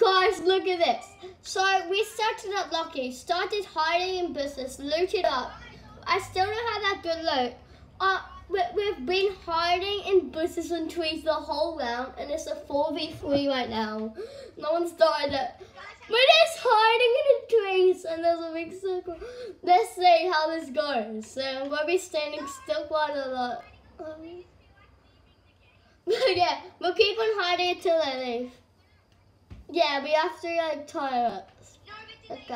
Guys, look at this. So we started up lucky, started hiding in business, looted up. I still don't have that good loot. Uh, we, we've been hiding in bushes and trees the whole round, and it's a 4v3 right now. No one's died yet. We're just hiding in the trees, and there's a big circle. Let's see how this goes. So we'll be standing still quite a lot. Um, yeah, we'll keep on hiding until they leave. Yeah, we have to like tie us. Okay.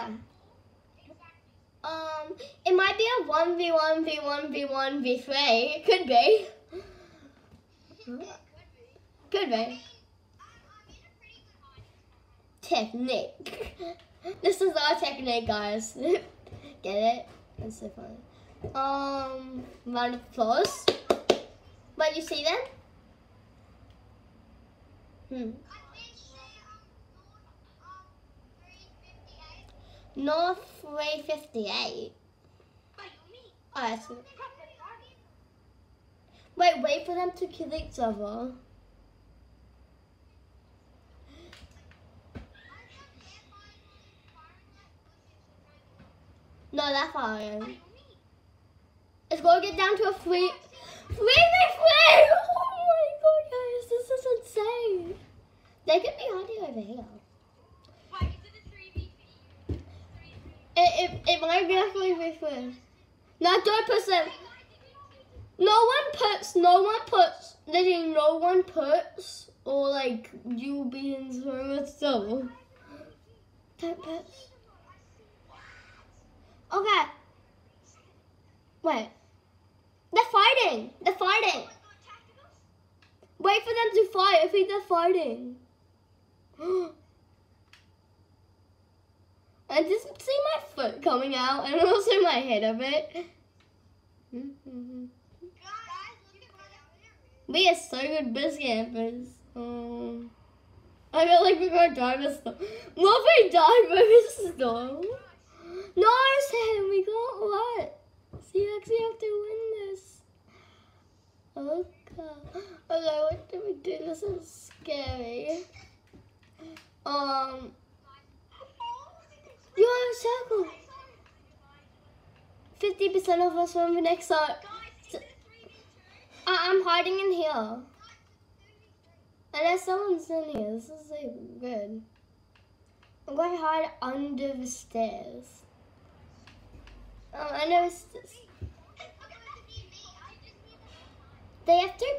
Um, it might be a 1v1, v1, v1, v3. It could be. Could be. Technique. This is our technique, guys. Get it? That's so funny. Um, round of applause. But you see them? Hmm. North 358. Oh, I. Wait, wait for them to kill each other. No, that's fine. It's gonna get down to a three, three, three, Oh my god, guys, this is insane. They could be hiding over here. It, it, it might be a three, three, three. No, don't put them. No one puts, no one puts, literally no one puts, or like, you being so much trouble. Don't put. Okay. Wait. They're fighting. They're fighting. Wait for them to fight. I think they're fighting. I just see my foot coming out and also my head a bit. we are so good bush campers. Um, I feel like we're gonna drive a storm. What if we die by a storm? No, Sam, we got what? So you actually have to win this. Okay. Okay, what do we do? This is scary. Um, you have a circle. 50% of us from the next. I I'm hiding in here. Unless someone's in here. This is like good. I'm going to hide under the stairs. Oh, I know it's this. They have to.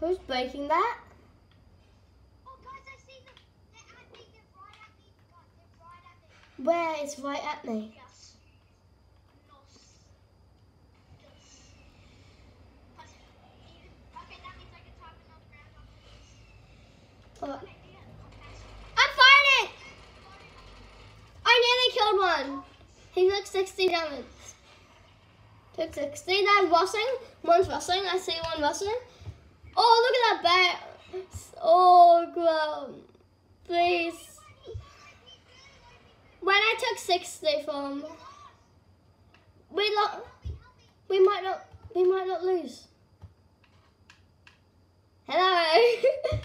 Who's breaking that? Where it's right at me. Oh. I'm fighting! I nearly killed one. He took 60 damage. Took 60. That's rushing. One's rushing. I see one rushing. Oh, look at that bat. Oh, God. Please. When 60 from, we not, we might not, we might not lose. Hello.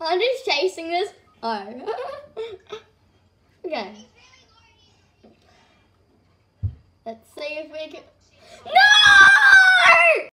I'm just chasing this. Oh. okay. Let's see if we can. No!